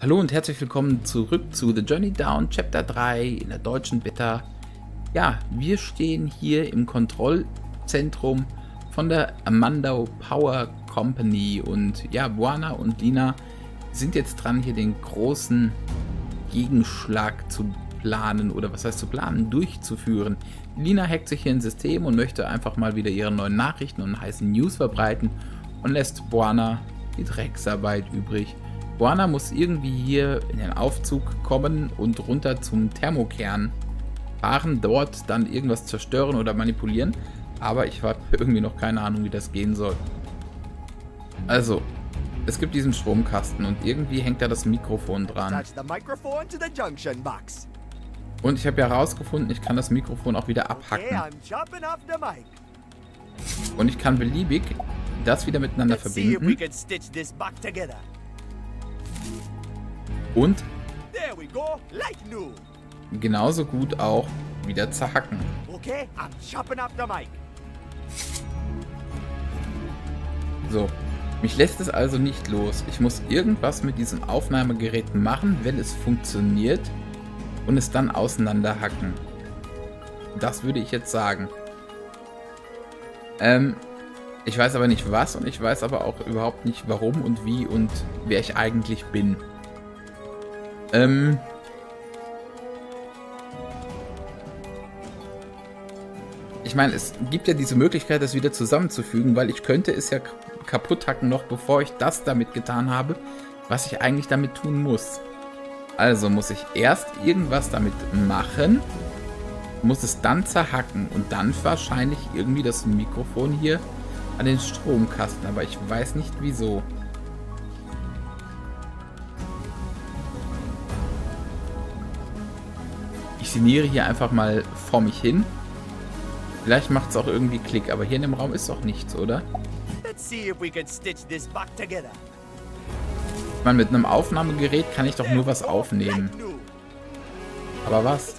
Hallo und herzlich willkommen zurück zu The Journey Down Chapter 3 in der deutschen Beta. Ja, wir stehen hier im Kontrollzentrum von der Amando Power Company und ja, Buana und Lina sind jetzt dran, hier den großen Gegenschlag zu planen oder was heißt zu planen, durchzuführen. Lina hackt sich hier ins System und möchte einfach mal wieder ihre neuen Nachrichten und heißen News verbreiten und lässt Buana die Drecksarbeit übrig. Buana muss irgendwie hier in den Aufzug kommen und runter zum Thermokern fahren, dort dann irgendwas zerstören oder manipulieren. Aber ich habe irgendwie noch keine Ahnung, wie das gehen soll. Also, es gibt diesen Stromkasten und irgendwie hängt da das Mikrofon dran. Und ich habe ja herausgefunden, ich kann das Mikrofon auch wieder abhacken. Und ich kann beliebig das wieder miteinander verbinden. Und genauso gut auch wieder zerhacken. So, mich lässt es also nicht los. Ich muss irgendwas mit diesem Aufnahmegerät machen, wenn es funktioniert und es dann auseinanderhacken. Das würde ich jetzt sagen. Ähm, ich weiß aber nicht was und ich weiß aber auch überhaupt nicht warum und wie und wer ich eigentlich bin. Ähm. Ich meine, es gibt ja diese Möglichkeit, das wieder zusammenzufügen, weil ich könnte es ja kaputt hacken noch, bevor ich das damit getan habe, was ich eigentlich damit tun muss. Also muss ich erst irgendwas damit machen, muss es dann zerhacken und dann wahrscheinlich irgendwie das Mikrofon hier an den Stromkasten, aber ich weiß nicht wieso. Ich sinniere hier einfach mal vor mich hin. Vielleicht macht es auch irgendwie Klick, aber hier in dem Raum ist doch nichts, oder? Ich meine, mit einem Aufnahmegerät kann ich doch nur was aufnehmen. Aber was?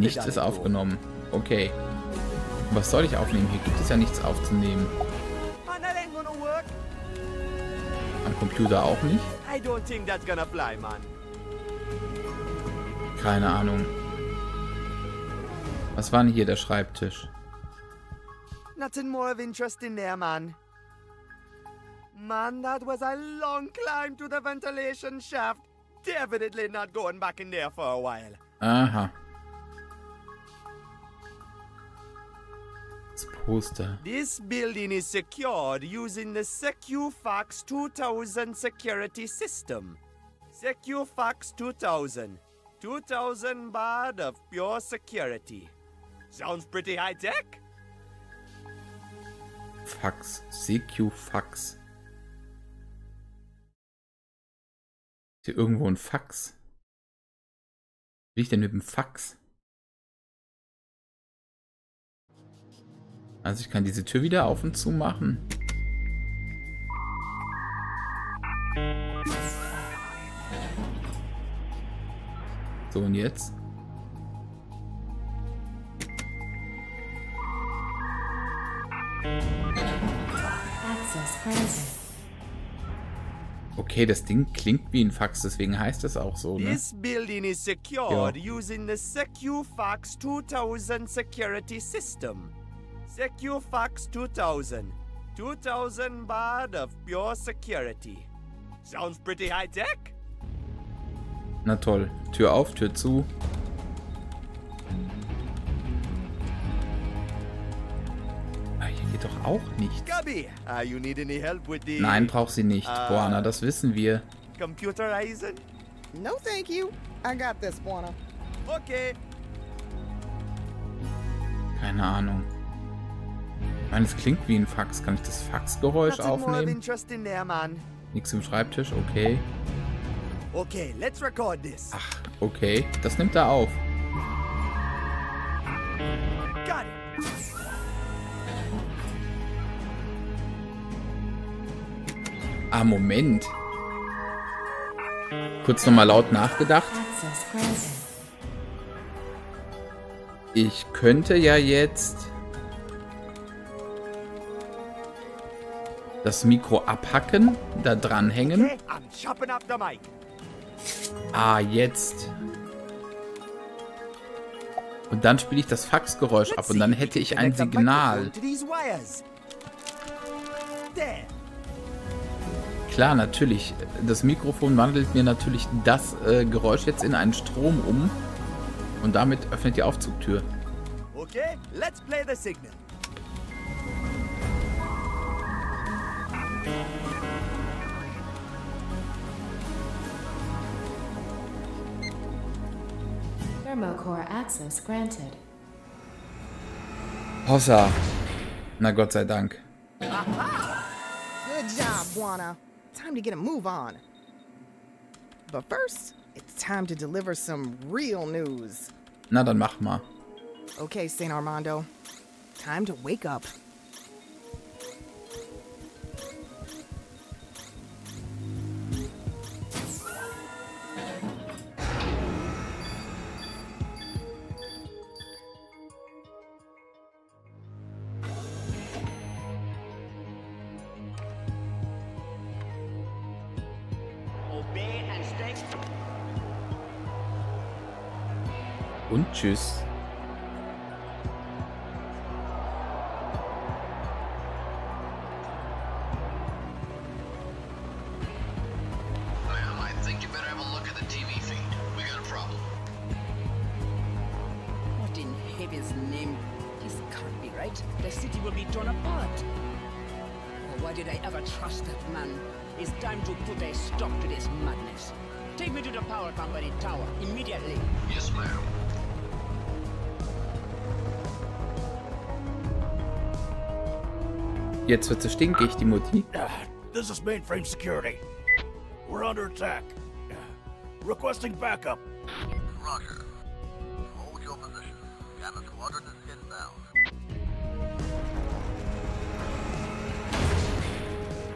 Nichts ist aufgenommen. Okay. Was soll ich aufnehmen? Hier gibt es ja nichts aufzunehmen. Am Computer auch nicht? Keine Ahnung. Was war denn hier der Schreibtisch? Nothing more of interest in there, man. Man, that was a long climb to the ventilation shaft. Definitely not going back in there for a while. Aha. Das Poster. This building is secured using the SecuFax 2000 security system. SecuFax 2000. 2000 baht of pure security. Sounds pretty high tech. Fax. CQ Fax. Ist hier irgendwo ein Fax? Wie ich denn mit dem Fax? Also ich kann diese Tür wieder auf und zu machen. So, und jetzt? Okay, das Ding klingt wie ein Fax, deswegen heißt es auch so, ne? This building is secured ja. using the SecuFax 2000 security system. SecuFax 2000. 2000 baht of pure security. Sounds pretty high tech? Na toll. Tür auf, Tür zu. Ah, hier geht doch auch nichts. Uh, Nein, braucht sie nicht. Uh, Buana, das wissen wir. No, thank you. I got this, Buana. Okay. Keine Ahnung. Ich meine, es klingt wie ein Fax. Kann ich das Faxgeräusch aufnehmen? Nichts im Schreibtisch, okay. Okay, let's record this. Ach, okay. Das nimmt er auf. Got it. Ah, Moment. Kurz nochmal laut nachgedacht. Ich könnte ja jetzt... das Mikro abhacken, da dranhängen. Okay, Ah, jetzt. Und dann spiele ich das Faxgeräusch ab und dann hätte ich ein Signal. Klar, natürlich. Das Mikrofon wandelt mir natürlich das äh, Geräusch jetzt in einen Strom um. Und damit öffnet die Aufzugtür. Okay, let's play the signal. Thermocore access granted. Hossa. Na Gott sei Dank. Good job, Buana. Time to get a move on. But first, it's time to deliver some real news. Na, dann mach mal. Okay, St. Armando. Time to wake up. Und tschüss. Jetzt wird sie stinkig, die Mutti. Uh, this is mainframe security. We're under attack. Uh, requesting backup. Roger. Hold your position. Gamma Squadron is inbound.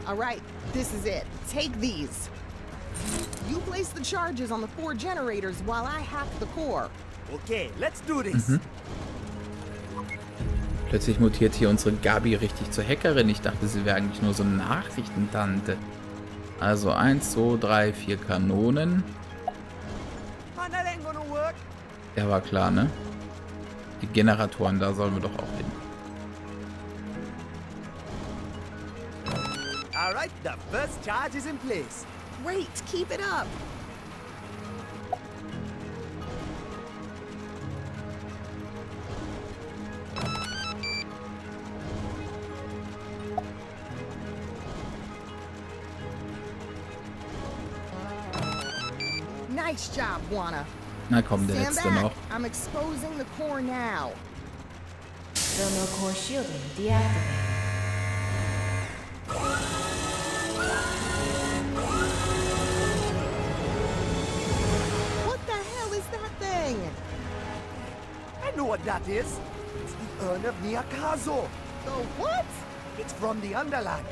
All right, this is it. Take these. You place the charges on the four generators while I hack the core. Okay, let's do this. Mm-hmm. Plötzlich mutiert hier unsere Gabi richtig zur Hackerin. Ich dachte, sie wäre eigentlich nur so eine Nachrichtentante. Also 1, 2, 3, 4 Kanonen. Ja, war klar, ne? Die Generatoren, da sollen wir doch auch hin. All right, the first charge is in place. Wait, keep it up. Nice job, Juana. Na komm, der Stand letzte back. noch. I'm exposing the core now. Thermocore shielding deactivated. What the hell is that thing? I know what that is. It's the urn of Niakazo. The what? It's from the Underland.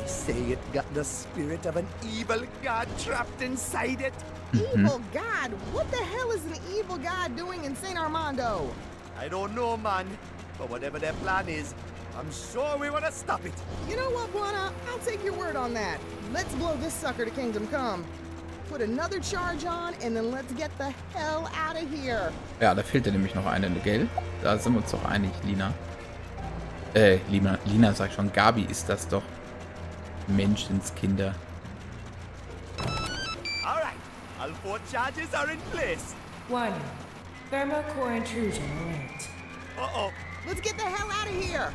They say it got the spirit of an evil god trapped inside it. Evil God. What the hell is an evil God doing in St. Armando? I don't know, man. But whatever their plan is, I'm sure we want to stop it. You know what, Buana? I'll take your word on that. Let's blow this sucker to Kingdom Come. Put another charge on, and then let's get the hell out of here. Ja, da fehlte nämlich noch eine, gell? Da sind wir uns doch einig, Lina. Äh, Lina, Lina sag ich schon, Gabi ist das doch. Menschenskinder. All right, all four charges are in place. Warning. Thermocore intrusion alert. Uh-oh. Let's get the hell out of here.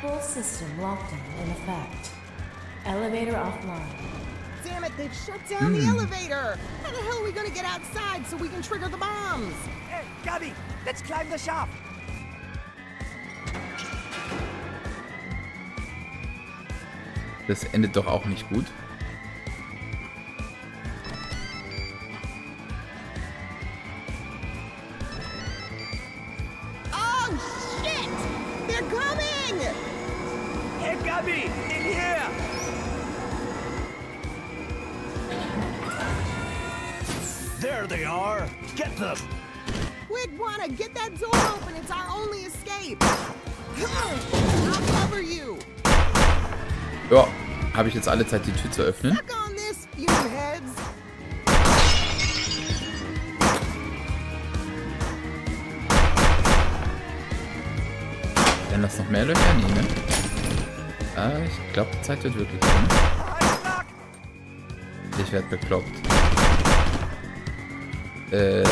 Full system lockdown in effect. Elevator offline. Damn it, they've shut down the hmm. elevator. How the hell are we gonna get outside so we can trigger the bombs? Hey, Gabby, let's climb the shaft. Das endet doch auch nicht gut. Oh, shit! They're coming! Hey, Gabby, in here. There they are. Get them. Quick, Juana, get that door open. It's our only escape. I'll cover you. Ja, habe ich jetzt alle Zeit die Tür zu öffnen? Werden das noch mehr Löcher? Nee, ne? Ah, ich glaube, die Zeit wird wirklich rum. Ich werde bekloppt. Äh. Äh.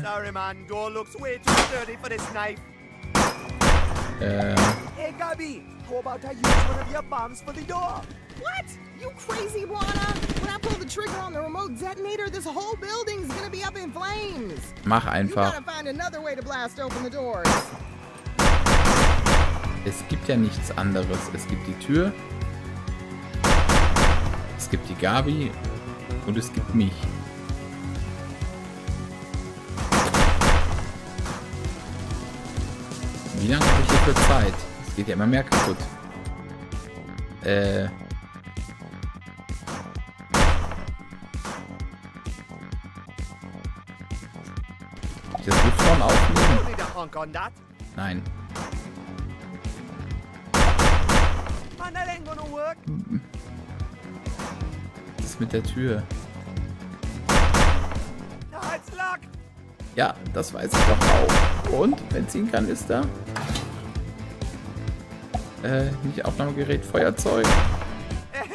Sorry, man. Door looks way too sturdy for this knife. Äh. Hey, Gabby. How about I use one of your bombs for the door? What? You crazy, Juana? When I pull the trigger on the remote detonator, this whole building's gonna be up in flames. Mach You einfach. gotta find another way to blast open the doors. Es gibt ja nichts anderes. Es gibt die Tür. Es gibt die Gabi. Und es gibt mich. Wie lange habe ich hier für Zeit? Geht ja immer mehr kaputt. Äh. Das Luft vorne aufnehmen? Nein. Was ist mit der Tür? Ja, das weiß ich doch auch. Und? Benzinkanister? Äh, nicht Aufnahmegerät, Feuerzeug.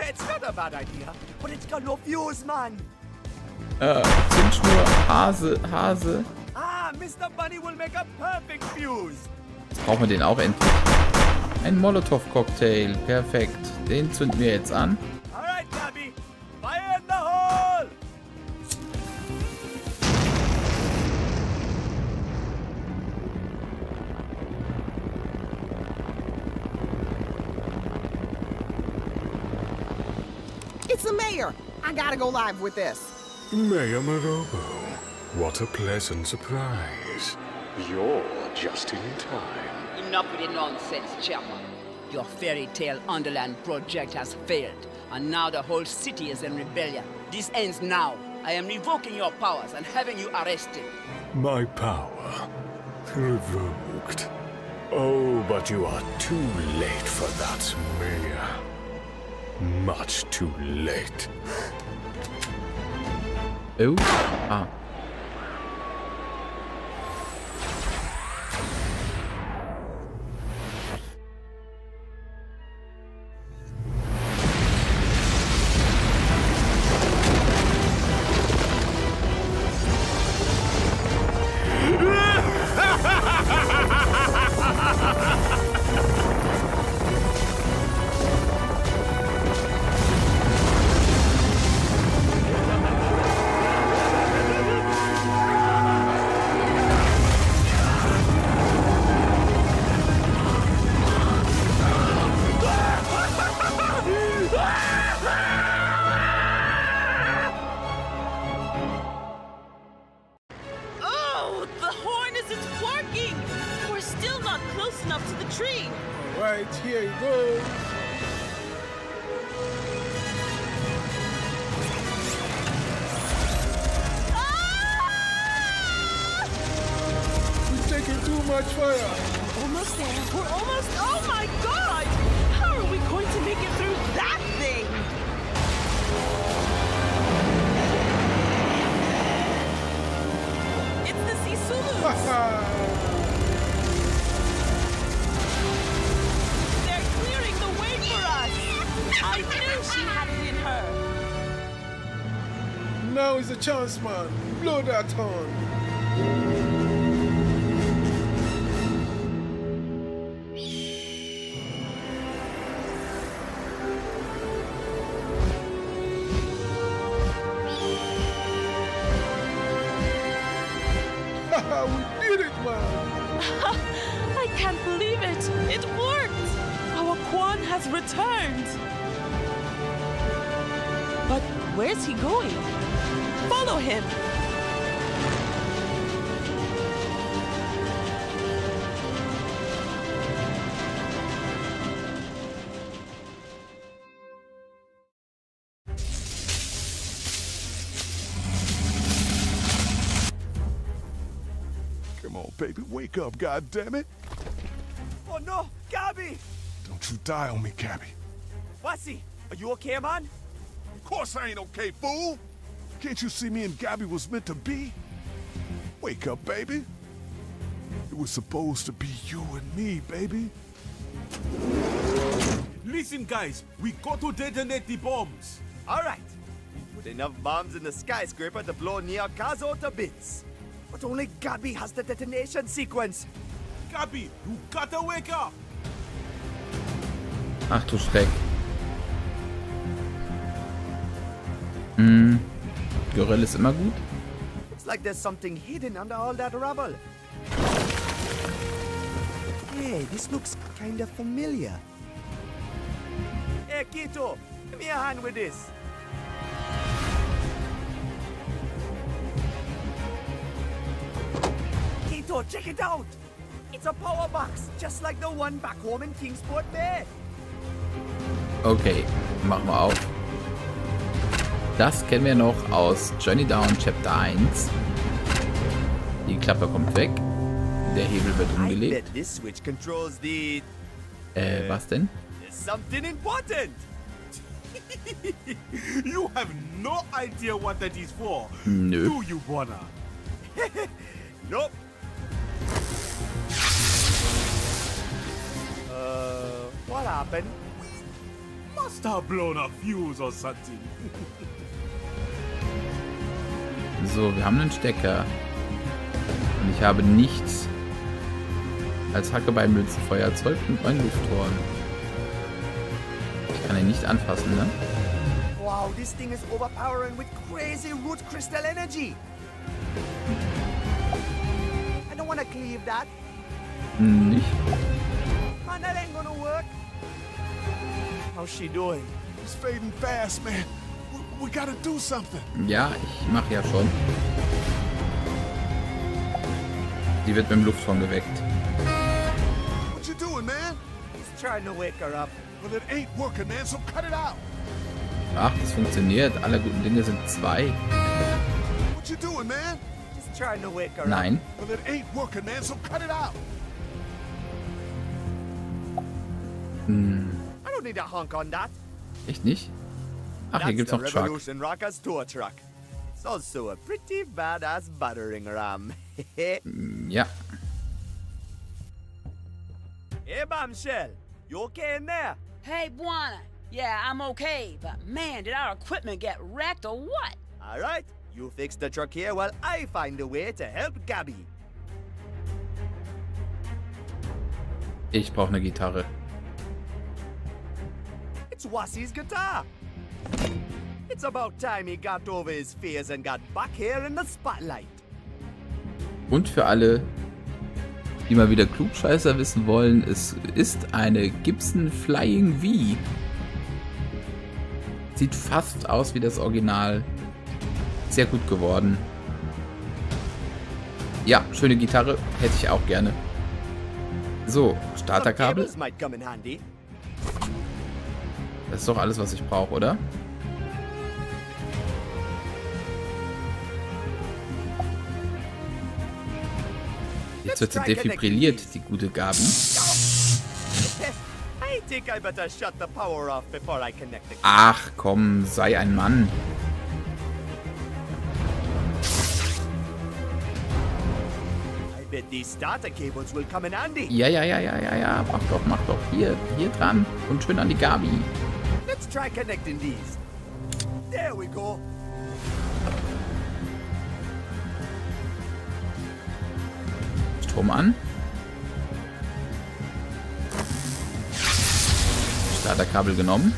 It's not a bad idea, but it's got no fuse, man. Äh, Zündschnur, Hase, Hase. Ah, Mr. Bunny will make a perfect fuse. Jetzt brauchen wir den auch endlich. Ein Molotow-Cocktail, perfekt. Den zünden wir jetzt an. It's the mayor. I gotta go live with this. Mayor Marobo, what a pleasant surprise. You're just in time. Enough with the nonsense, Chairman. Your fairy tale Underland project has failed, and now the whole city is in rebellion. This ends now. I am revoking your powers and having you arrested. My power revoked. Oh, but you are too late for that, Mayor. Much too late. Oh, ah. Now is the chance, man. Blow that horn. Baby. Wake up, goddammit. Oh no, Gabby! Don't you die on me, Gabby. Wasi, are you okay, man? Of course I ain't okay, fool. Can't you see me and Gabby was meant to be? Wake up, baby. It was supposed to be you and me, baby. Listen, guys, we got to detonate the bombs. All right. Put enough bombs in the skyscraper to blow Nia Kazo to bits. But only Gabby has the detonation sequence. Gabby, you gotta wake up. Ach du Schreck. Hm. Geröll ist immer gut. It's like there's something hidden under all that rubble. Hey, this looks kind of familiar. Hey, Kito, give me a hand with this. Kito, check it out! It's a power box, just like the one back home in Kingsport Bay. Okay, machen wir auf. Das kennen wir noch aus Journey Down Chapter 1. Die Klappe kommt weg. Der Hebel wird umgelegt. bet this switch controls the Äh, uh, was denn? something important. You have no idea what that is for. Nö. Do you, Buona? Nope. Uh, what happened? Must have blown a fuse or something. So, wir haben einen Stecker. Und ich habe nichts als Hackebeinmützenfeuerzeug und mein Lufthorn. Ich kann ihn nicht anfassen, ne? Wow, this thing is overpowering with crazy root crystal energy. I don't want to cleave that. Nicht. Man, that ain't gonna work. How's she doing? It's fading fast, man. We, we gotta do something. Ja, ich mache ja schon. Die wird mit dem Lufthorn geweckt. What you doing, man? He's trying to wake her up. Well, it ain't working, man, so cut it out. Ach, das funktioniert. Alle guten Dinge sind zwei. What you doing, man? He's trying to wake her Nein. up. Well, it ain't working, man, so cut it out. I don't need a honk on that. Echt nicht? Ach, hier gibt's noch Truck. Revolution Rockers tour truck. It's also a pretty badass battering ram. hey, Ja. Bombshell, you okay in there? Hey, Buana. Yeah, I'm okay, but man, did our equipment get wrecked or what? All right, you fix the truck here while I find a way to help Gabby. Ich brauche eine Gitarre. It's Wasi's guitar. It's about time he got over his fears and got back here in the spotlight. Und für alle, die mal wieder Klugscheißer wissen wollen, es ist eine Gibson Flying V. Sieht fast aus wie das Original. Sehr gut geworden. Ja, schöne Gitarre. Hätte ich auch gerne. So, Starterkabel. Das ist doch alles, was ich brauche, oder? Jetzt wird sie defibrilliert, die gute the Ach komm, sei ein Mann. Ja, ja, ja, ja, ja, ja. Mach doch, mach doch. Hier, hier dran. Und schön an die Gabi. Let's try connecting these. There we go. Strom an. Starterkabel genommen.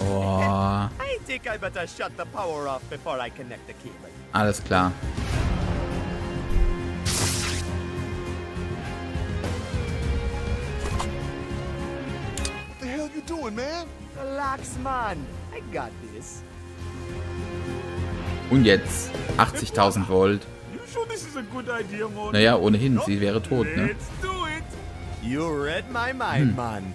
Oh, I think Man. I got this. Und jetzt 80.000 Volt. Naja, ohnehin, sie wäre tot, ne? Let's do it. You read my mind, man.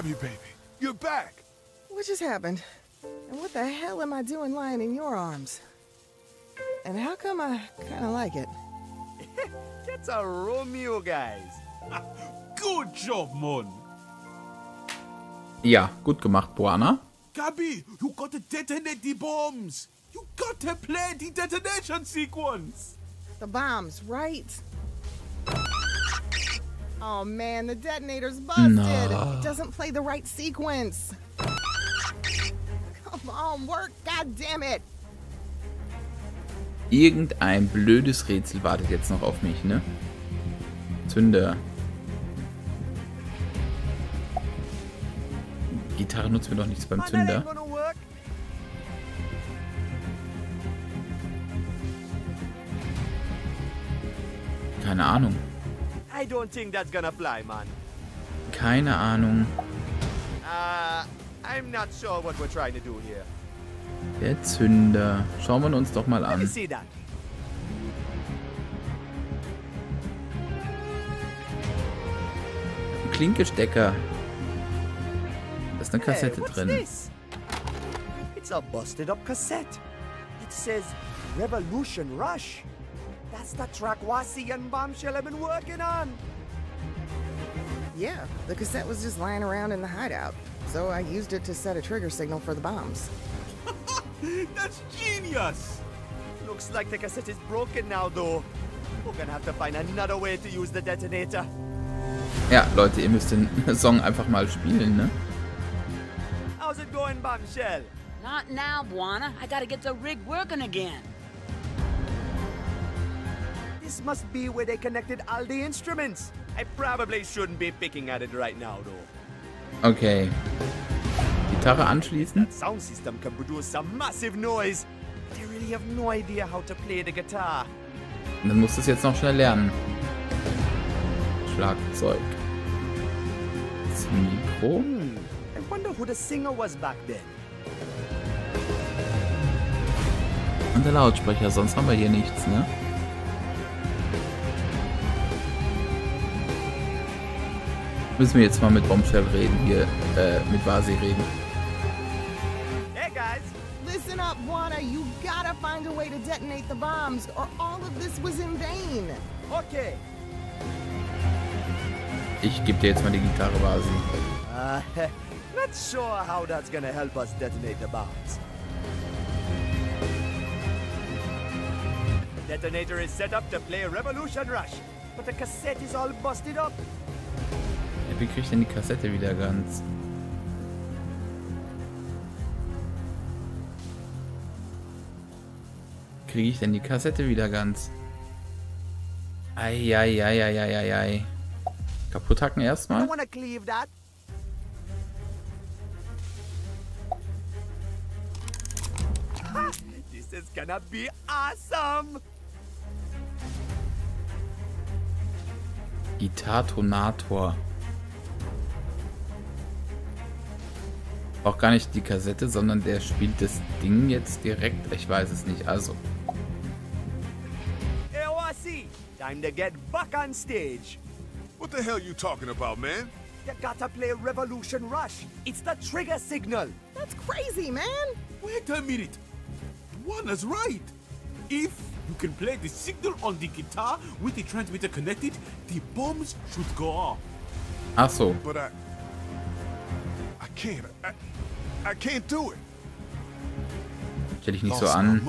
Gabby, baby, you're back. What just happened? And what the hell am I doing lying in your arms? And how come I kind of like it? That's a Romeo, guys. Good job, man. Ja, gut gemacht, Buana. Gabby, you got to detonate the bombs. You got to play the detonation sequence. The bombs, right? Oh man, the detonator's busted. No. It doesn't play the right sequence. Come on, work, god damn it. Irgendein blödes Rätsel wartet jetzt noch auf mich, ne? Zünder. Gitarre nutzt mir doch nichts beim that Zünder. Keine Ahnung. I don't think that's gonna fly, man. Keine Ahnung. Uh, I'm not sure what we're trying to do here. Der Zünder. Schauen wir uns doch mal an. see that. Klinkestecker. Da ist eine Hey, Kassette what's drin. this? It's a busted up cassette. It says Revolution Rush. That's the track Wasi and Bombshell have been working on. Yeah, the cassette was just lying around in the hideout. So I used it to set a trigger signal for the bombs. That's genius. Looks like the cassette is broken now, though. We're gonna have to find another way to use the detonator. Ja, Leute, ihr müsst den Song einfach mal spielen, ne? How's it going, Bombshell? Not now, Buana. I gotta get the rig working again. This must be where they connected all the instruments. I probably shouldn't be picking at it right now, though. Okay. Gitarre anschließen. That sound system can produce some massive noise. But I really have no idea how to play the guitar. Und dann musst du es jetzt noch schnell lernen. Schlagzeug. Das Mikro. Hmm. I wonder who the singer was back then. Und der Lautsprecher, sonst haben wir hier nichts, ne? Müssen wir jetzt mal mit Bombshell reden, hier, äh, mit Vasi reden. Hey, guys. Listen up, Buana. You gotta find a way to detonate the bombs, or all of this was in vain. Okay. Ich gebe dir jetzt mal die Gitarre, Vasi. Uh, not sure how that's gonna help us detonate the bombs. The detonator is set up to play Revolution Rush, but the cassette is all busted up. Wie krieg ich denn die Kassette wieder ganz? Kriege ich denn die Kassette wieder ganz? Eieieiei. Kaputt hacken erstmal. This is gonna be awesome! Gitartonator. Auch gar nicht die Kassette, sondern der spielt das Ding jetzt direkt. Ich weiß es nicht. Also, AOC, time to get back on stage. What the hell you talking about, man? You gotta play Revolution Rush. It's the trigger signal. That's crazy, man. Wait a minute. Buana's right. If you can play the signal on the guitar with the transmitter connected, the bombs should go off. ach so. But I... I can't. I, I can't do it. Stell dich nicht so an.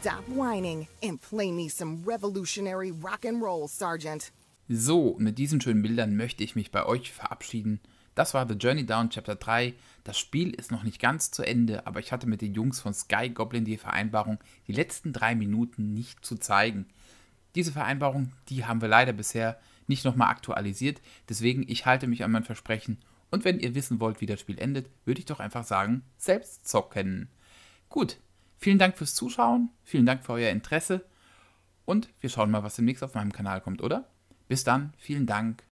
Stop whining and play me some revolutionary rock and roll, Sergeant. So, mit diesen schönen Bildern möchte ich mich bei euch verabschieden. Das war The Journey Down Chapter 3. Das Spiel ist noch nicht ganz zu Ende, aber ich hatte mit den Jungs von Sky Goblin die Vereinbarung, die letzten drei Minuten nicht zu zeigen. Diese Vereinbarung, die haben wir leider bisher nicht nochmal aktualisiert, deswegen ich halte mich an mein Versprechen. Und wenn ihr wissen wollt, wie das Spiel endet, würde ich doch einfach sagen, selbst zocken. Gut, vielen Dank fürs Zuschauen, vielen Dank für euer Interesse und wir schauen mal, was demnächst auf meinem Kanal kommt, oder? Bis dann, vielen Dank.